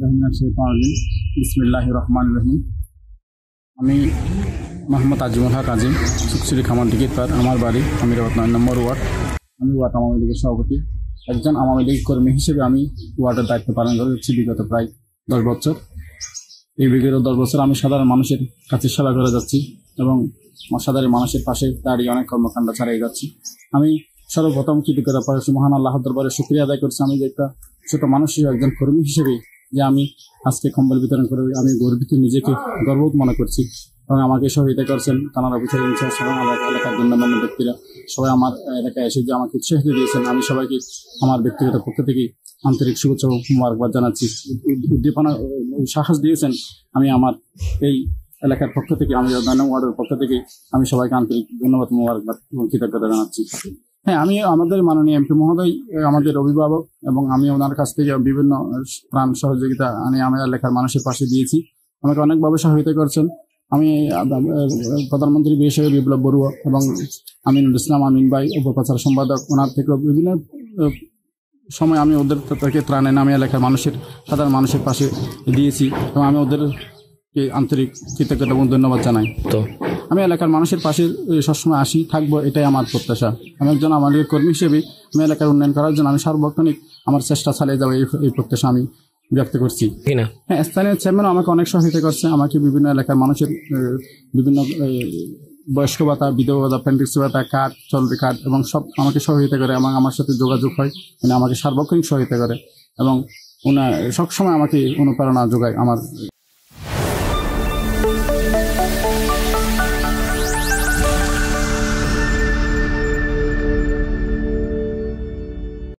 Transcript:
বিসমিল্লাহ রহমান রহিম আমি মোহাম্মদ আজিমুল হক আজিম সুকসুরি খামান টিকিট পার আমার বাড়ি আমিরাবাদ নয়, নম্বর ওয়ার্ড। আমি ওয়ার্ড আওয়ামী লীগের সভাপতি। একজন আওয়ামী লীগ কর্মী হিসেবে আমি ওয়ার্ডের দায়িত্ব পালন করে যাচ্ছি বিগত প্রায় দশ বছর। এই বিগত দশ বছর আমি সাধারণ মানুষের কাছে সেবা করে যাচ্ছি এবং সাধারণ মানুষের পাশে দাঁড়িয়ে অনেক কর্মকাণ্ড চালিয়ে যাচ্ছি। আমি সর্বপ্রথম কৃতজ্ঞতা পাচ্ছি মহান আল্লাহ দরবারে শুক্রিয়া আদায় করছি। আমি যে একটা ছোট মানুষ একজন কর্মী হিসেবে যে আমি আজকে কম্বল বিতরণ করে আমি গর্বিত, নিজেকে গর্ববোধ মনে করছি। এবং আমাকে সহযোগিতা করছেন থানার অফিসার ইনচার্জ এবং আমার এলাকার গণ্যমান্য ব্যক্তিরা। সবাই আমার এলাকায় এসে যে আমাকে উৎসাহিত দিয়েছেন, আমি সবাইকে আমার ব্যক্তিগত পক্ষ থেকে আন্তরিক শুভেচ্ছা ও মুবারকবাদ জানাচ্ছি। উদ্দীপনা সাহস দিয়েছেন আমি আমার এই এলাকার পক্ষ থেকে, আমি ওয়ার্ডের পক্ষ থেকে, আমি সবাইকে আন্তরিক ধন্যবাদ, মুবারকবাদ এবং কৃতজ্ঞতা জানাচ্ছি। হ্যাঁ আমি আমাদের মাননীয় এমপি মহোদয় আমাদের অভিভাবক এবং আমি ওনার কাছ থেকে বিভিন্ন প্রাণ সহযোগিতা আমি আমার লেখার মানুষের পাশে দিয়েছি। আমাকে অনেকভাবে সহায়তা করছেন। আমি প্রধানমন্ত্রী বিশেষ বিপ্লব বড়ুয়া এবং আমিনুল ইসলাম, আমিন ভাই, উপপ্রচার সম্পাদক, ওনার থেকে বিভিন্ন সময় আমি ওদের থেকে ত্রাণ এনে আমি এলাকার মানুষের, সাধারণ মানুষের পাশে দিয়েছি এবং আমি ওদেরকে আন্তরিক কৃতজ্ঞতা এবং ধন্যবাদ জানাই। তো আমি এলাকার মানুষের পাশে সবসময় আসি থাকব এটাই আমার প্রত্যাশা। আমি একজন আমাদের কর্মী হিসেবে আমি এলাকার উন্নয়ন করার জন্য আমি সার্বক্ষণিক আমার চেষ্টা চালিয়ে যাব এই এই প্রত্যাশা আমি ব্যক্ত করছি। হ্যাঁ স্থানীয় চেয়ারম্যান আমাকে অনেক সহায়তা করছে আমাকে বিভিন্ন এলাকার মানুষের বিভিন্ন বয়স্ক ভাতা বিধবা ভাতা পেন্ডিক্স ভাতা কার্ড চলতি কার্ড এবং সব আমাকে সহযোগিতা করে এবং আমার সাথে যোগাযোগ হয় মানে আমাকে সার্বক্ষণিক সহায়তা করে এবং ওনার সবসময় আমাকে অনুপ্রেরণা যোগায় আমার